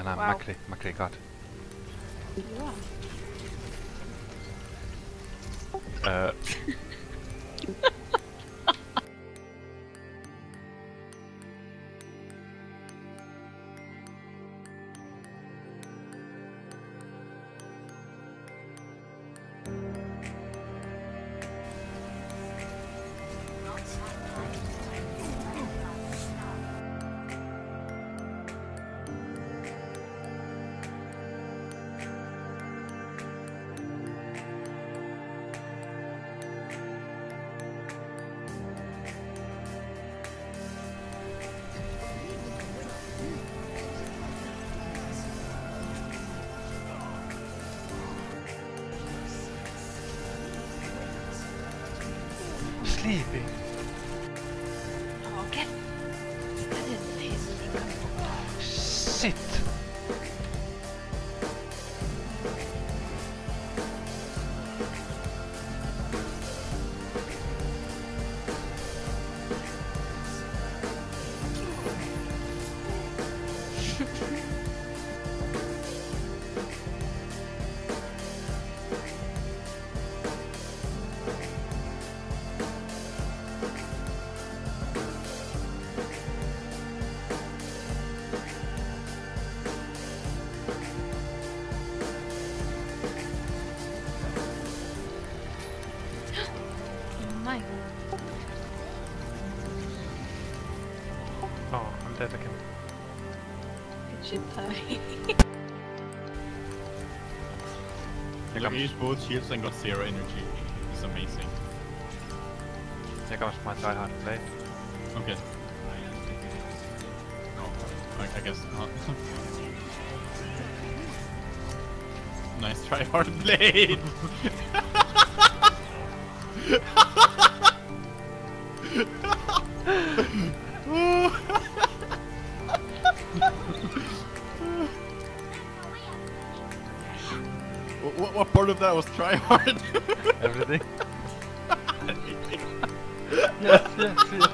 Han er Wow. makri, makri godt. Ja. Øh, sleeping. Okay. I didn't hit me. Shit! Nej. Oh, I'm dead again. Good shit här. Jeg Look, kommer, use both shields and got zero energy. It's amazing. jeg kommer til mig try hard play. Okay. Oh, I, I guess not. nice try hard blade! What, what part of that was try hard? Everything. yes, yes, yes.